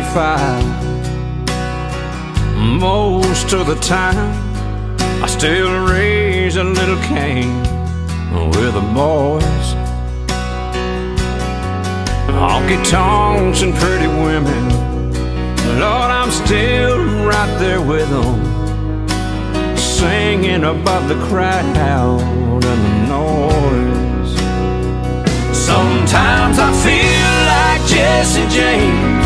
25. Most of the time, I still raise a little Cain with the boys. Honky tonks and pretty women. Lord, I'm still right there with them, singing above the crowd and the noise. Sometimes I feel like Jesse James,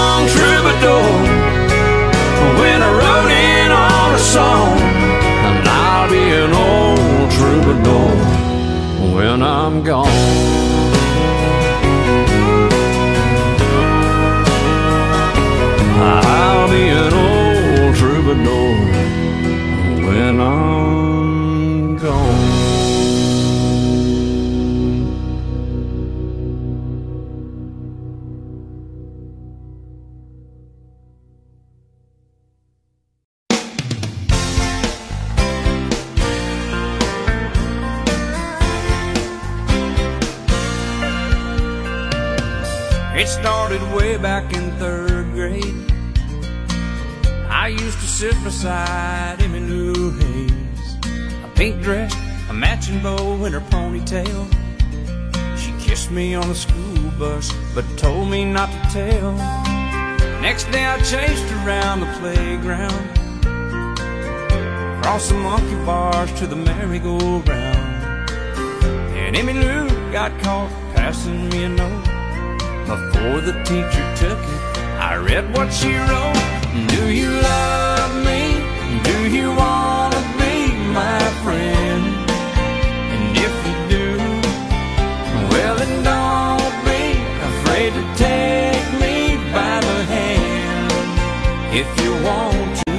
song, and I'll be an old troubadour when I'm gone. I'll be an old troubadour when I'm me on the school bus, but told me not to tell. Next day I chased around the playground, across the monkey bars to the merry-go-round. And Emmy Lou got caught passing me a note. Before the teacher took it, I read what she wrote. Do you love me? Do you wanna be my friend? If you want to,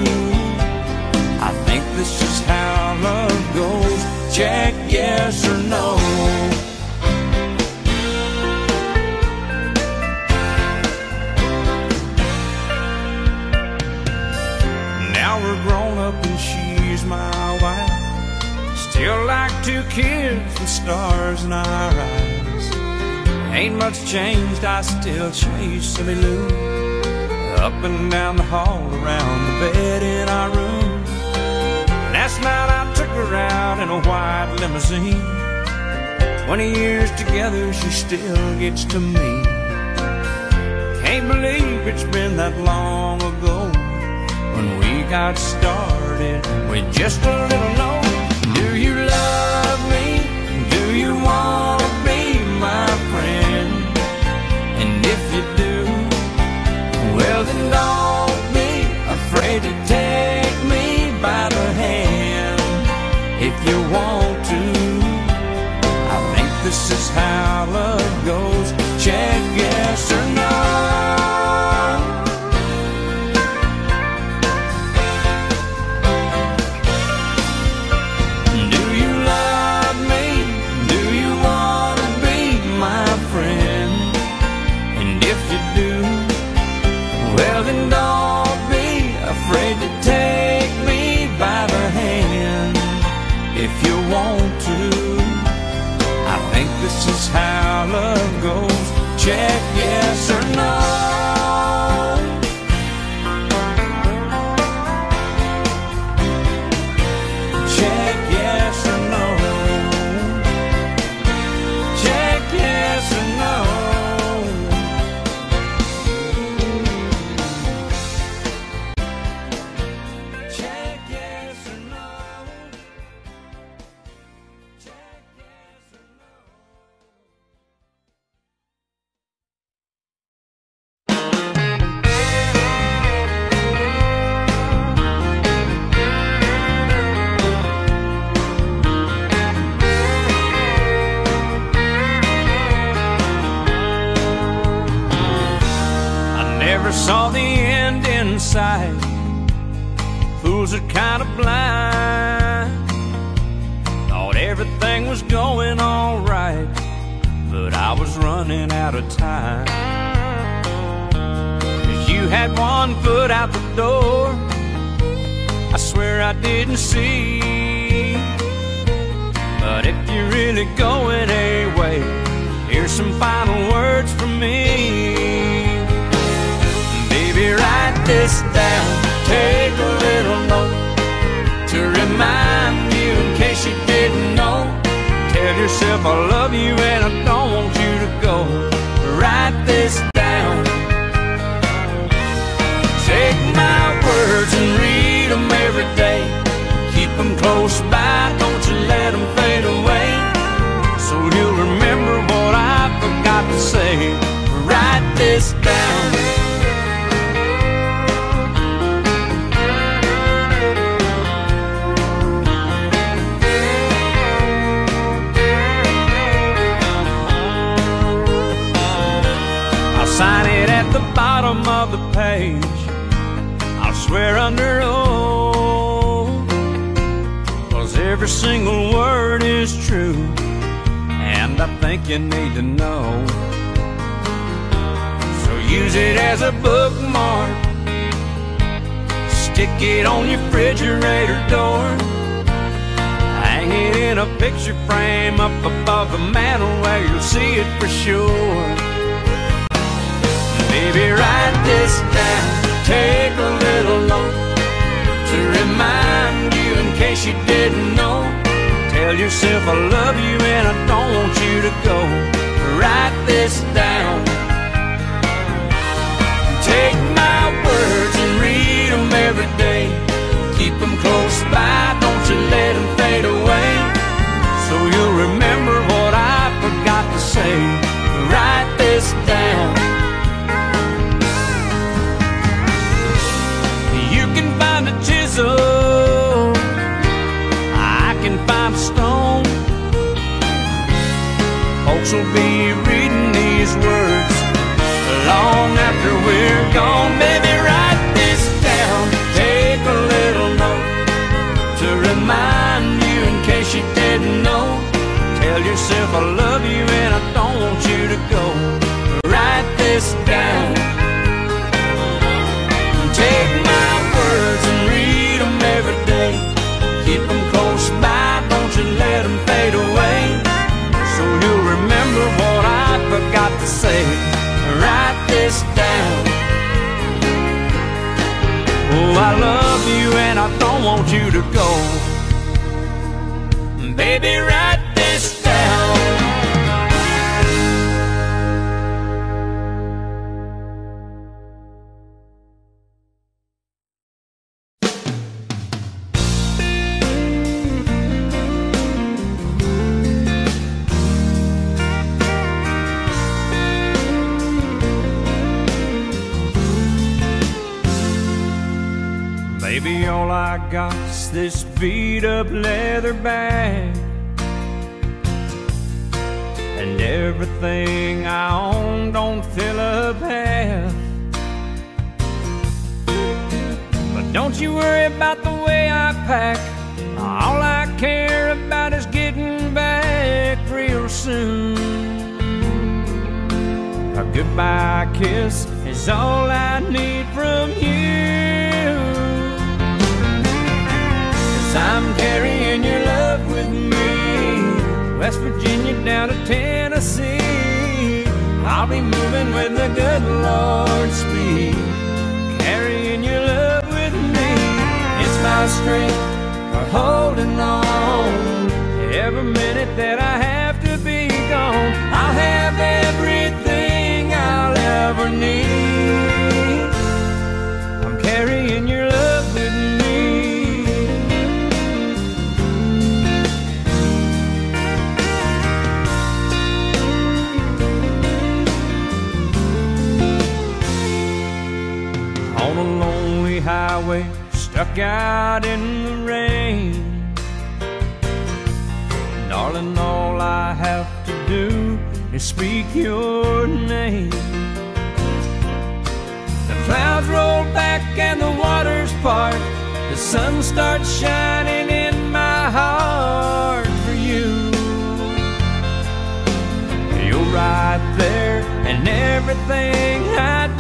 I think this is how love goes. Check yes or no. Now we're grown up and she's my wife. Still like two kids with stars in our eyes. Ain't much changed, I still chase Emmy Lou. Up and down the hall, around the bed in our room. Last night I took her out in a white limousine. Twenty years together, she still gets to me. Can't believe it's been that long ago when we got started with just a little note. Do you love love see. But if you're really going away, here's some final words from me. Baby, write this down, take a little note to remind you in case you didn't know. Tell yourself I love you and I don't close by, don't you let them fade away. So you'll remember what I forgot to say. Write this down. I'll sign it at the bottom of the page. I'll swear under oath. Every single word is true. And I think you need to know. So use it as a bookmark. Stick it on your refrigerator door. Hang it in a picture frame up above the mantel where you'll see it for sure. Baby, write this down. Take a little note to remind you in case you didn't know. Tell yourself I love you and I don't want you to go. Write this down. Take my words and read them every day. Keep them close by, don't you let them fade away. So you'll remember what I forgot to say. Write this down. Will be reading these words long after we're gone. I love you and I don't want you to go. Baby, write this beat up leather bag. And everything I own don't fill up half. But don't you worry about the way I pack. All I care about is getting back real soon. A goodbye kiss is all I need from you. I'm carrying your love with me. West Virginia down to Tennessee. I'll be moving with the good Lord's speed. Carrying your love with me. It's my strength for holding on. Every minute that I have to be gone, I'll have everything I'll ever need. back out in the rain. Darling, all I have to do is speak your name. The clouds roll back and the waters part. The sun starts shining in my heart for you. You're right there, and everything I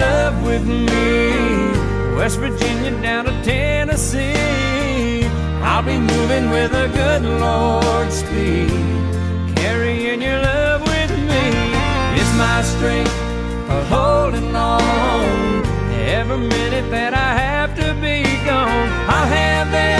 love with me. West Virginia down to Tennessee. I'll be moving with a good Lord speed. Carrying your love with me is my strength for holding on. Every minute that I have to be gone, I'll have everything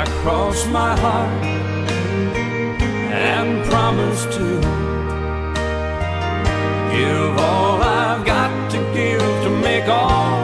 I cross my heart and promise to give all I've got to give to make all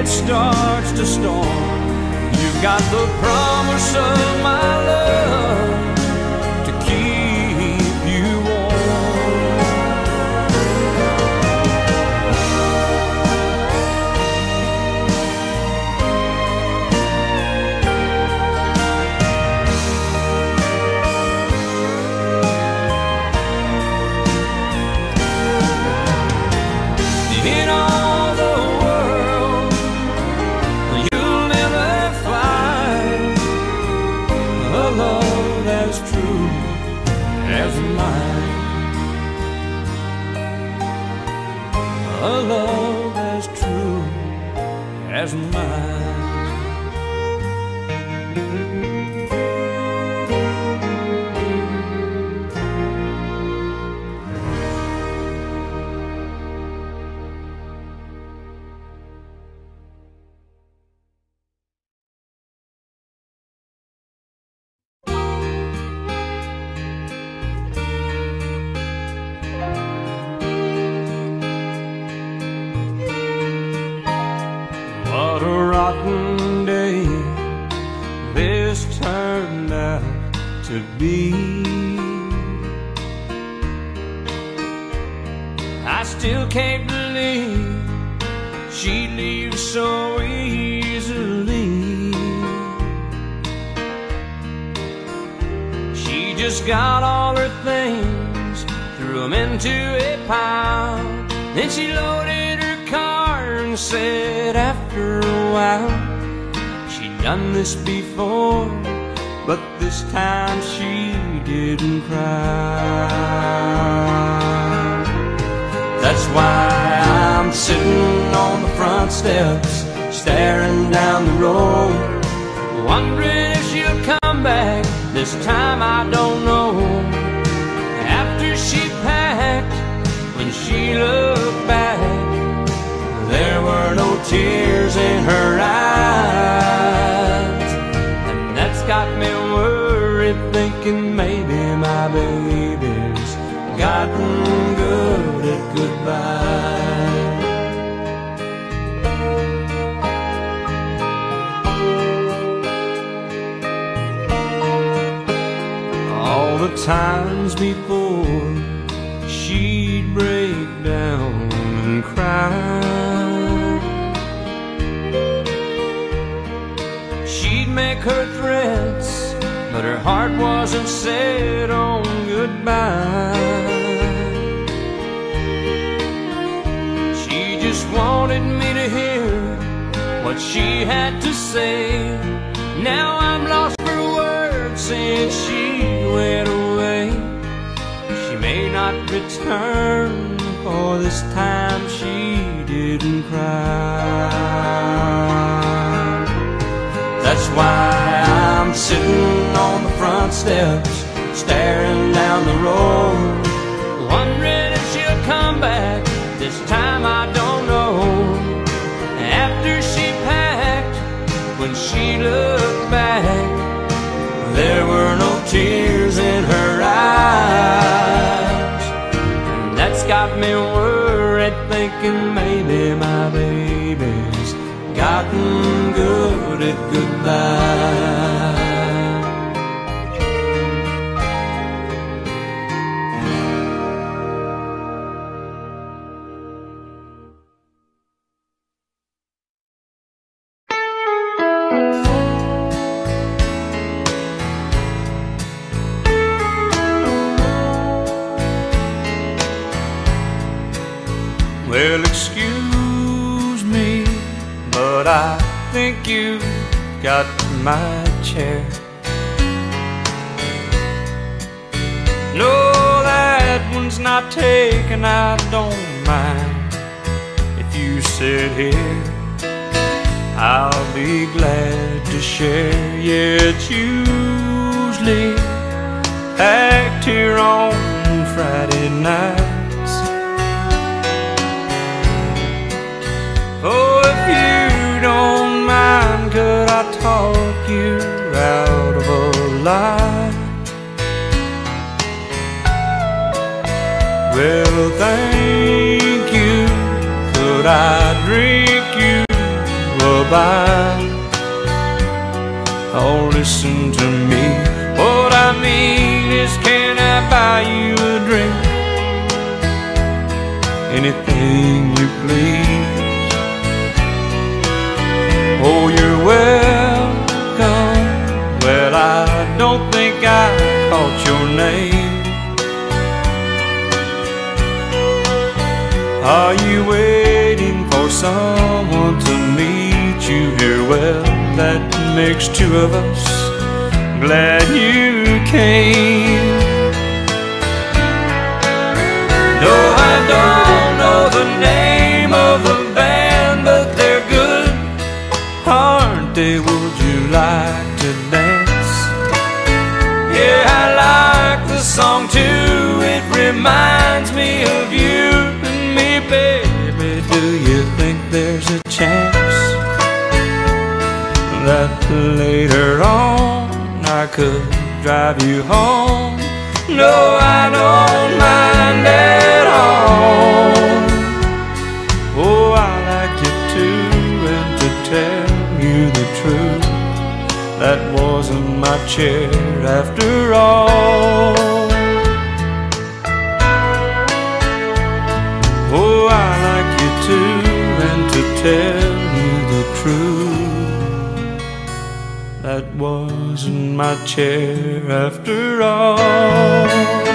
It starts to storm, you've got the promise of my love as mine. A love as true as mine. Front steps, staring down the road, heart wasn't set on goodbye. She just wanted me to hear what she had to say. Now I'm lost for words since she went away. She may not return, for this time she didn't cry. That's why I'm sitting front steps, staring down the road, wondering if she'll come back. This time I don't know. After she packed, when she looked back, there were no tears in her eyes. And that's got me worried, thinking maybe my baby's gotten good at goodbye. You got my chair. No, that one's not taken, I don't mind. If you sit here, I'll be glad to share. Yeah, it's usually packed here on Friday nights. Could I talk you out of a lie? Well, thank you. Could I drink you a bite? Oh, listen to me. What I mean is, can I buy you a drink? Anything you please. don't think I caught your name Are you waiting for someone to meet you here? Well, that makes two of us Glad you came No, I don't know the name of the band But they're good Aren't they? Would you like to dance? I like the song too. It reminds me of you and me, baby. Do you think there's a chance that later on I could drive you home? No, I don't mind at all. Oh, I like you too, and to tell you the truth, that wasn't my chair after all. Oh, I like you too, and to tell you the truth, that wasn't my chair after all.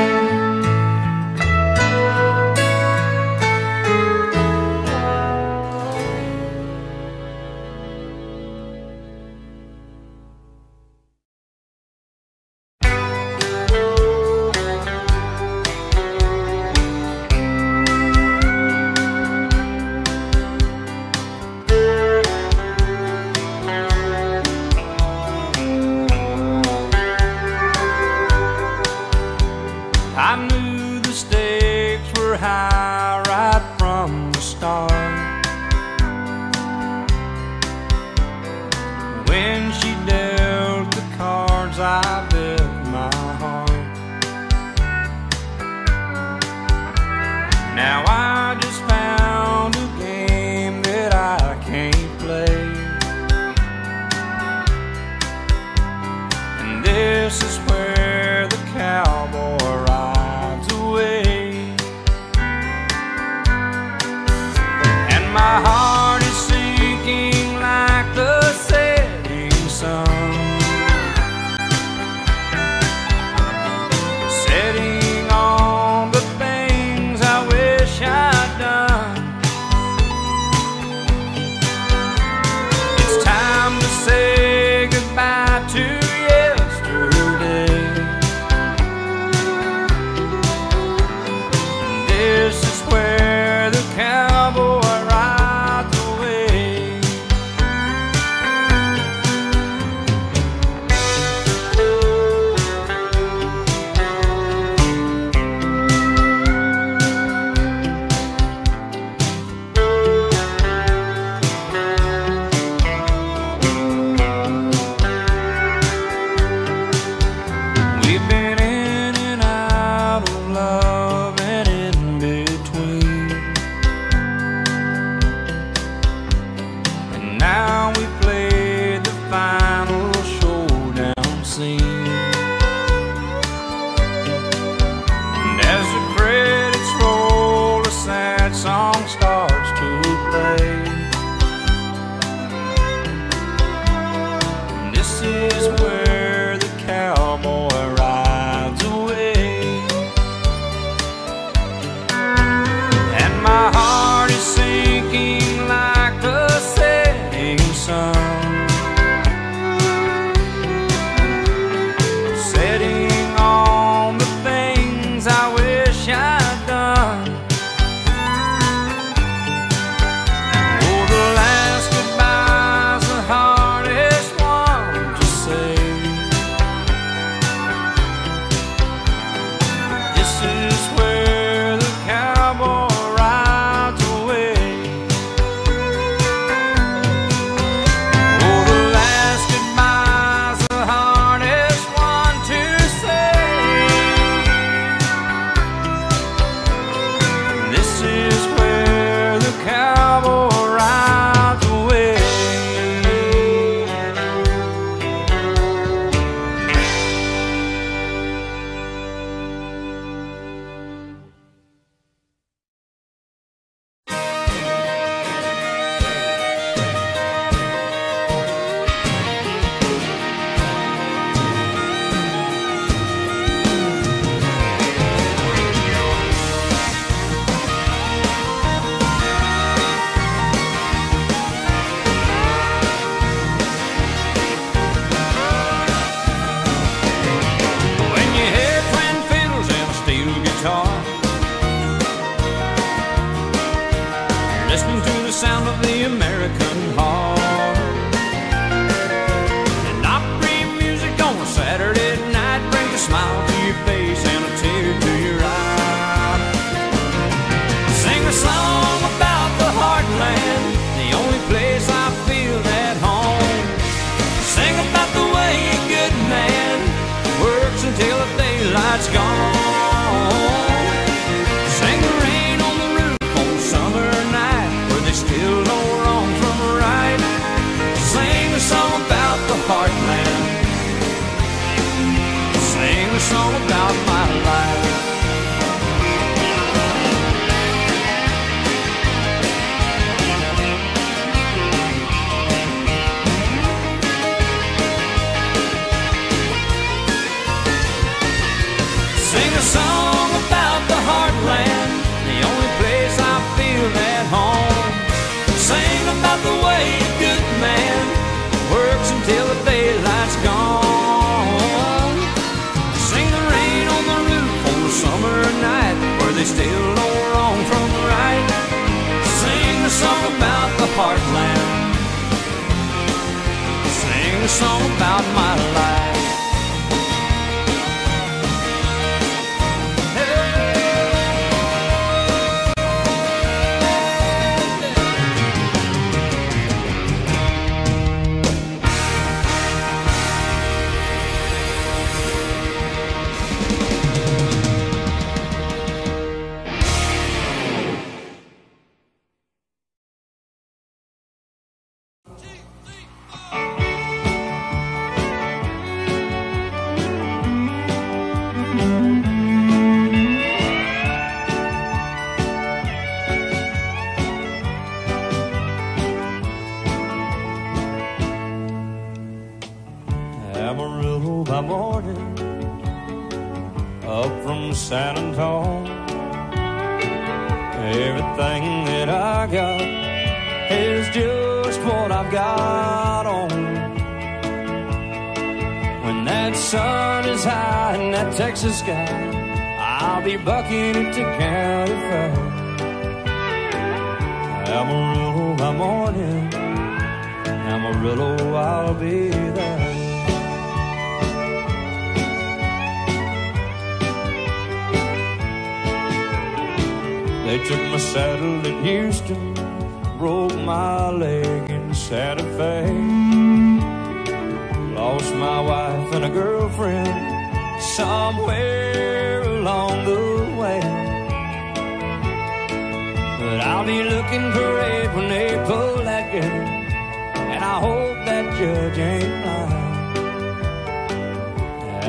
Jane fly.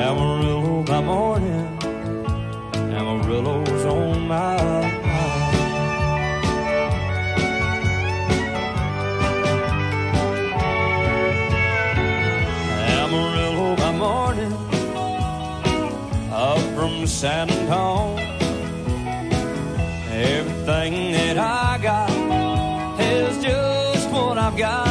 Amarillo by morning, Amarillo's on my mind. Amarillo by morning, up from San Antonio. Everything that I got is just what I've got.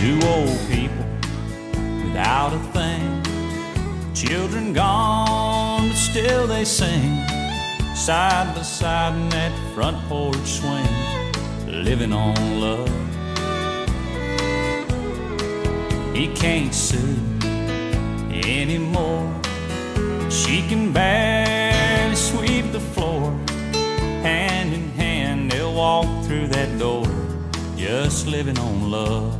Two old people without a thing. Children gone, but still they sing. Side by side in that front porch swing. Living on love. He can't sue anymore. She can barely sweep the floor. Hand in hand, they'll walk through that door. Just living on love.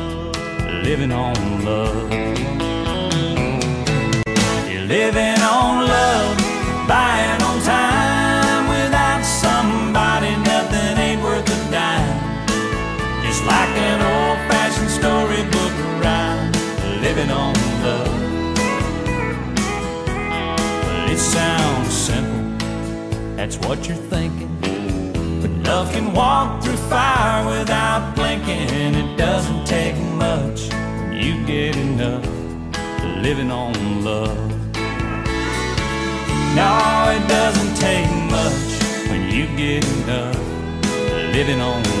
living on love. You're living on love, buying on time. Without somebody, nothing ain't worth a dime. Just like an old fashioned storybook rhyme, living on love. Well, It sounds simple, that's what you're thinking. But love can walk fire without blinking. It doesn't take much when you get enough living on love. No, it doesn't take much when you get enough living on love.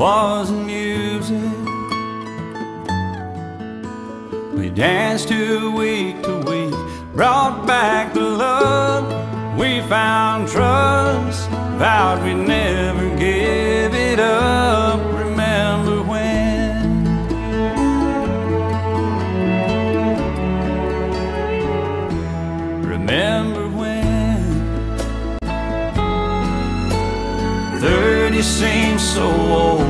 Was music? We danced to week to week, brought back the love. We found trust, vowed we'd never give it up. Remember when? Remember when? Thirty seems so old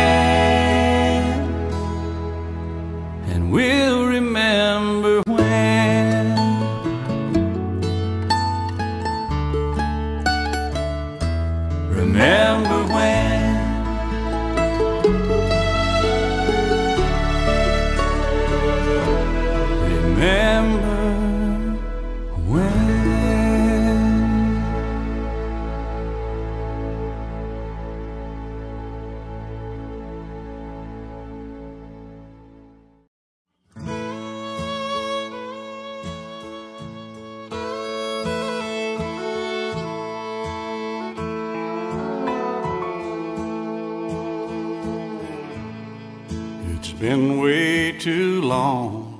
Way too long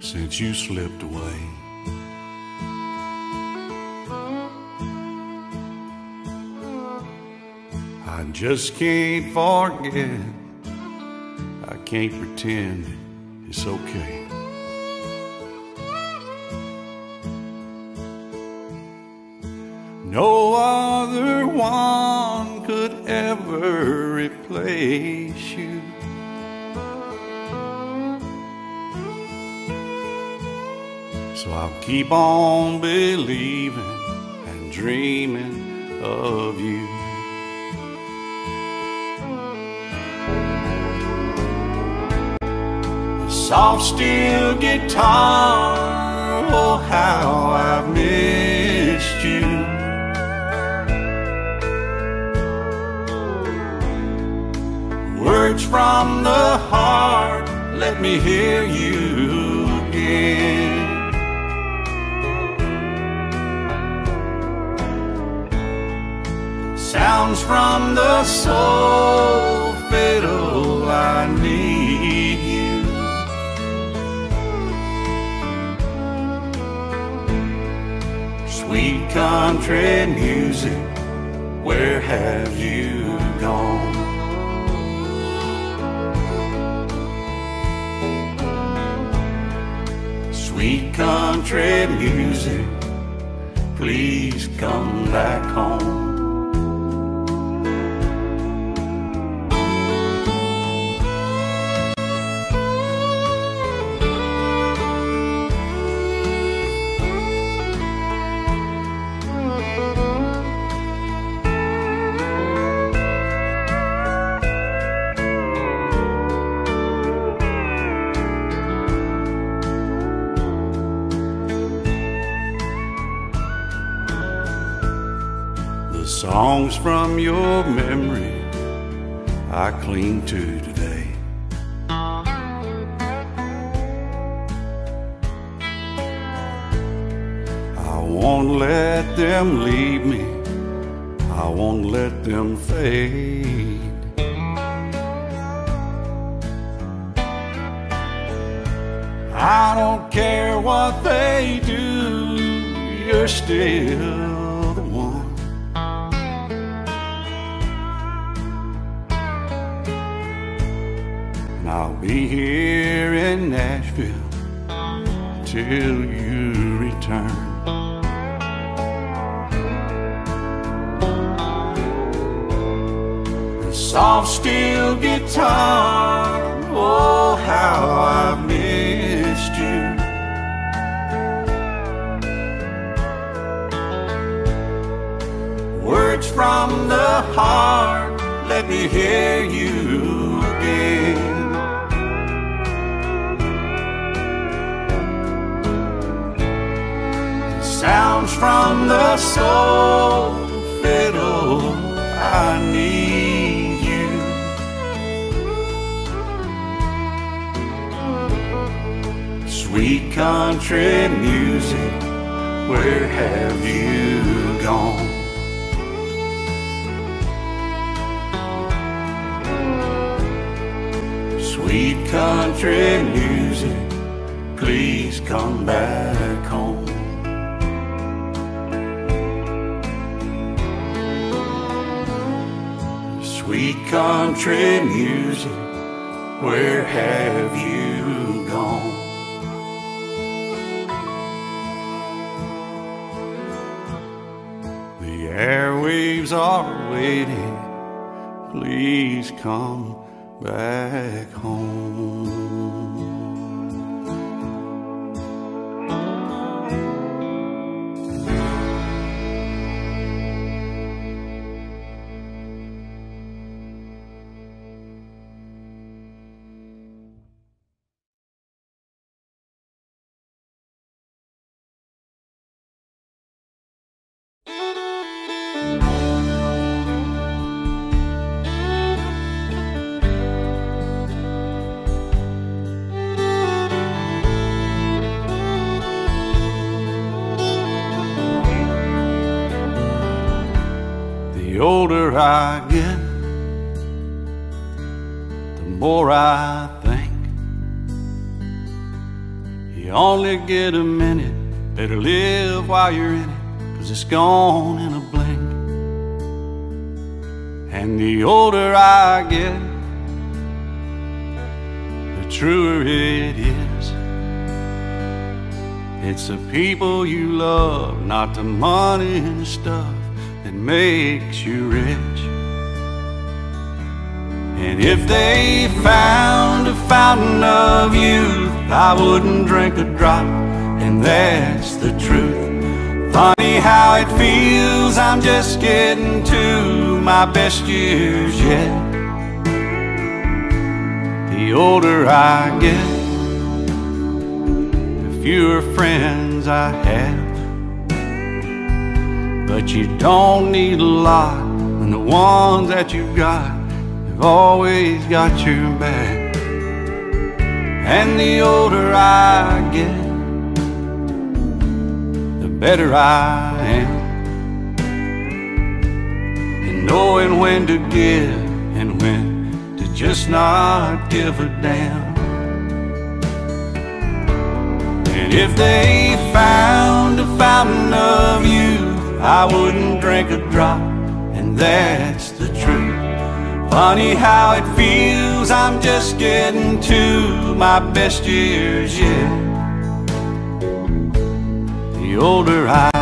since you slipped away. I just can't forget. I can't pretend it's okay. No other one could ever replace you. I'll keep on believing and dreaming of you. Soft steel guitar, oh how I've missed you. Words from the heart, let me hear you again. Sounds from the soul fiddle. I need you. Sweet country music, where have you gone? Sweet country music, please come back home. From your memory I cling to today. I won't let them leave me. I won't let them fade. I don't care what they do, you're still Sounds from the soul, fiddle, I need you. Sweet country music, where have you gone? Sweet country music, please come back Sweet country music, where have you gone? The airwaves are waiting, please come back home. A minute, better live while you're in it, cause it's gone in a blink. And the older I get, the truer it is. It's the people you love, not the money and stuff that makes you rich. And if they found a fountain of youth, I wouldn't drink a drop, and that's the truth. Funny how it feels, I'm just getting to my best years yet. The older I get, the fewer friends I have. But you don't need a lot when the ones that you've got have always got your back. And the older I get, better I am. And knowing when to give and when to just not give a damn. And if they found a fountain of youth, I wouldn't drink a drop, and that's the truth. Funny how it feels, I'm just getting to my best years yet. The older I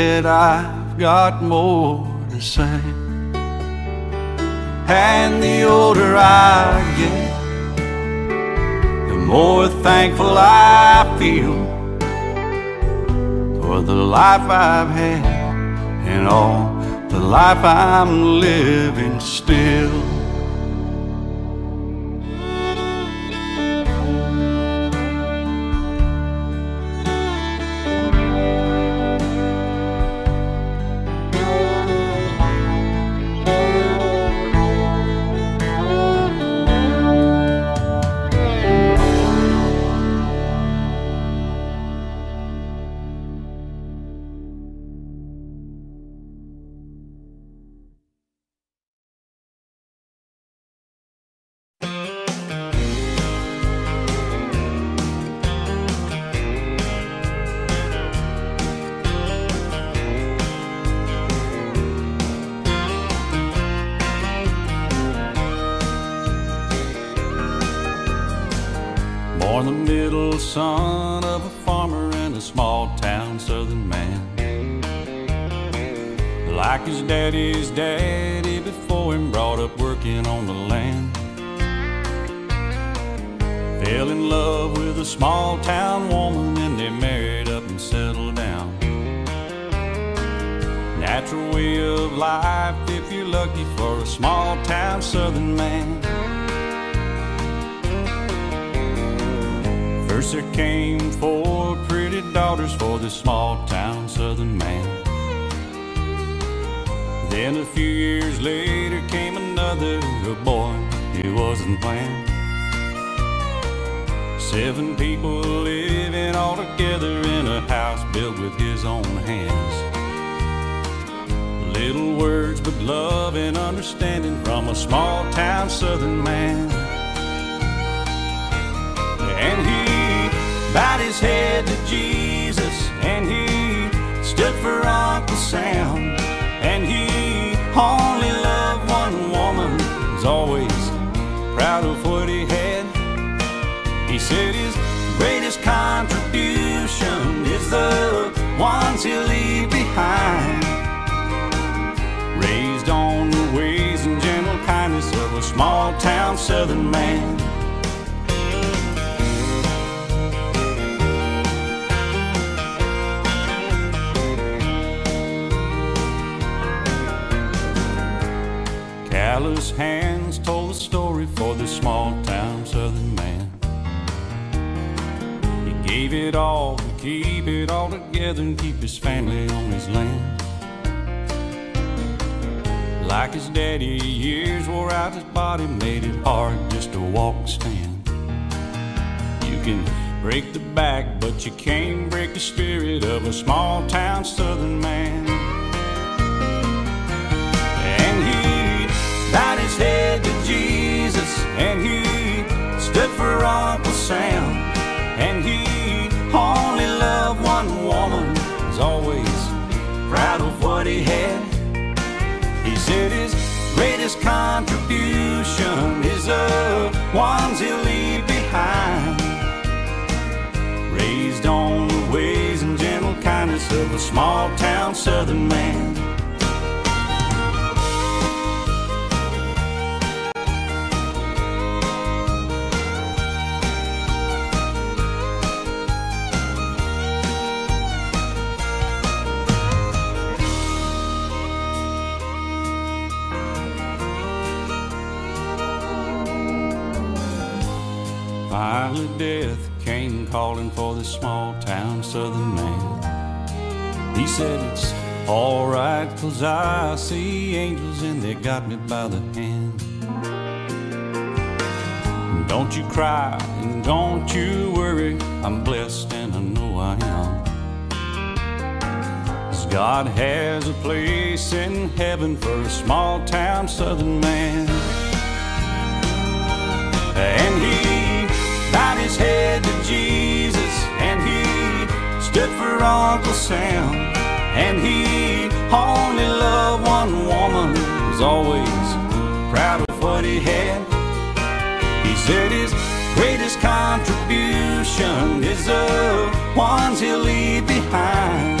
I've got more to say. And the older I get, the more thankful I feel for the life I've had and all the life I'm living still. Small town southern man. callous hands told the story for the small town southern man. He gave it all to keep it all together and keep his family on his land. Like his daddy, years wore out his body, made it hard just to walk and stand. You can break the back, but you can't break the spirit of a small town southern man. And he bowed his head to Jesus, and he stood for Uncle Sam. And he only loved one woman, was always proud of what he had. Said his greatest contribution is the ones he'll leave behind. Raised on the ways and gentle kindness of a small town southern man. Calling for this small town southern man. He said, It's alright, cause I see angels and they got me by the hand. Don't you cry and don't you worry, I'm blessed and I know I am. Cause God has a place in heaven for a small town southern man. And he his head to Jesus, and he stood for Uncle Sam. And he only loved one woman, was always proud of what he had. He said his greatest contribution is the ones he'll leave behind.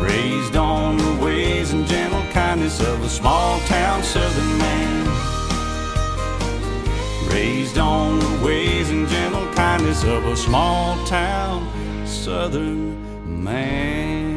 Raised on the ways and gentle kindness of a small town southern man. Raised on the ways kindness of a small town southern man.